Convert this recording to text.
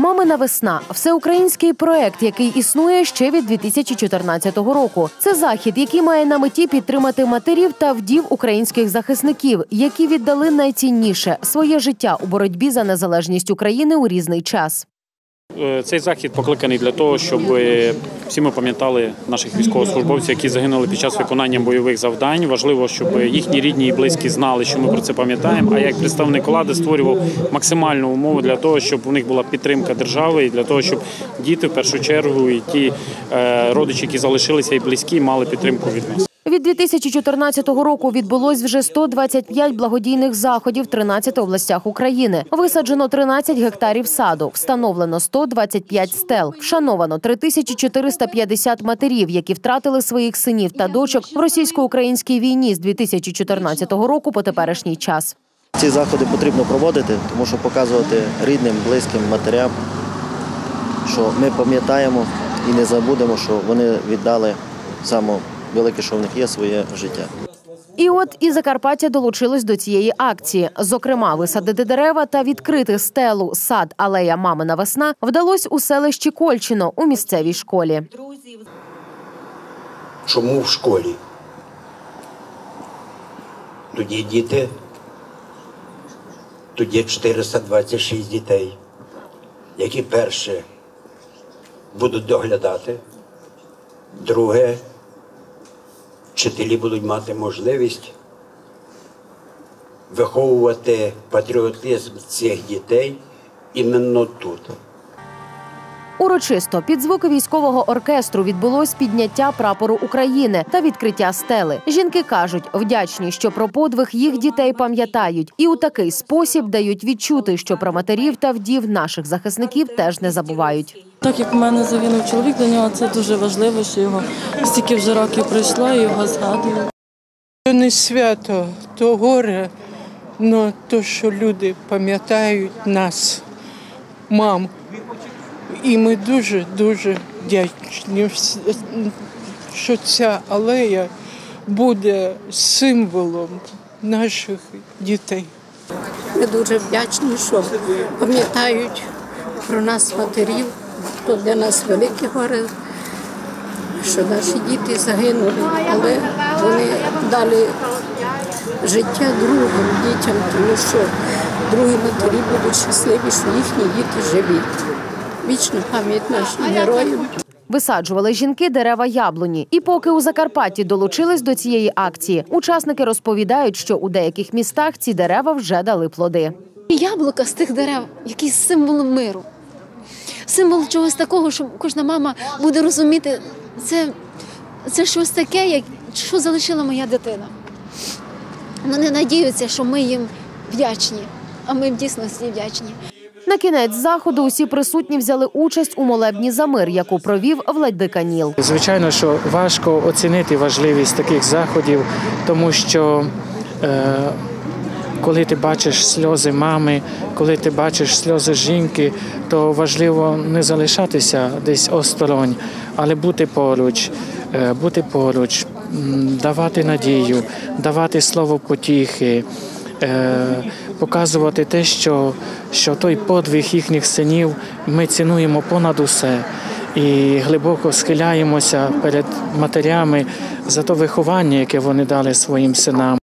Мамина весна всеукраїнський проект, який існує ще від 2014 року. Це захід, який має на меті підтримати матерів та вдів українських захисників, які віддали найцінніше своє життя у боротьбі за незалежність України у різний час. Е, Цей захід покликаний для того, щоб всі ми пам'ятали наших військовослужбовців, які загинули під час виконання бойових завдань. Важливо, щоб їхні рідні і близькі знали, що ми про це пам'ятаємо. А як представник влади створював максимальну умову для того, щоб у них була підтримка держави, і для того, щоб діти в першу чергу і ті е, родичі, які залишилися і близькі, мали підтримку від нас. Від 2014 року відбулось вже 125 благодійних заходів в 13 областях України. Висаджено 13 гектарів саду, встановлено 125 стел, вшановано 3450 матерів, які втратили своїх синів та дочок в російсько-українській війні з 2014 року по теперішній час. Ці заходи потрібно проводити, тому що показувати рідним, близьким, матерям, що ми пам'ятаємо і не забудемо, що вони віддали саме велике, що в них є своє життя. І от і Закарпаття долучилось до цієї акції. Зокрема, висадити дерева та відкрити стелу сад алея Мамина весна вдалось у селищі Кольчино у місцевій школі. Чому в школі? Тоді діти, тоді 426 дітей, які перше будуть доглядати, друге, вчителі будуть мати можливість виховувати патріотизм цих дітей іменно тут. Урочисто під звуки військового оркестру відбулось підняття прапору України та відкриття стели. Жінки кажуть, вдячні, що про подвиг їх дітей пам'ятають, і у такий спосіб дають відчути, що про матерів та вдів наших захисників теж не забувають. Так як в мене загинув чоловік, для нього це дуже важливо, що його стільки вже років пройшло, і його згадують. То не свято, то горе, але то, що люди пам'ятають нас, мам. І ми дуже-дуже вдячні, що ця алея буде символом наших дітей. Ми дуже вдячні, що пам'ятають про нас матерів. То для нас велике горе, що наші діти загинули, але вони дали життя другим дітям, тому що другі матері будуть щасливі, що їхні діти живі. Вічна пам'ять нашим героям. Висаджували жінки дерева яблуні. І поки у Закарпатті долучились до цієї акції, учасники розповідають, що у деяких містах ці дерева вже дали плоди. Яблука з тих дерев, який символ миру, символ чогось такого, що кожна мама буде розуміти, це, це щось таке, як, що залишила моя дитина. Вони надіються, що ми їм вдячні, а ми в дійсності вдячні. На кінець заходу усі присутні взяли участь у молебні за мир, яку провів владика Ніл. Звичайно, що важко оцінити важливість таких заходів, тому що е, коли ти бачиш сльози мами, коли ти бачиш сльози жінки, то важливо не залишатися десь осторонь, але бути поруч, е, бути поруч, давати надію, давати слово потіхи. е, Показувати те, що, що той подвиг їхніх синів ми цінуємо понад усе і глибоко схиляємося перед матерями за те виховання, яке вони дали своїм синам.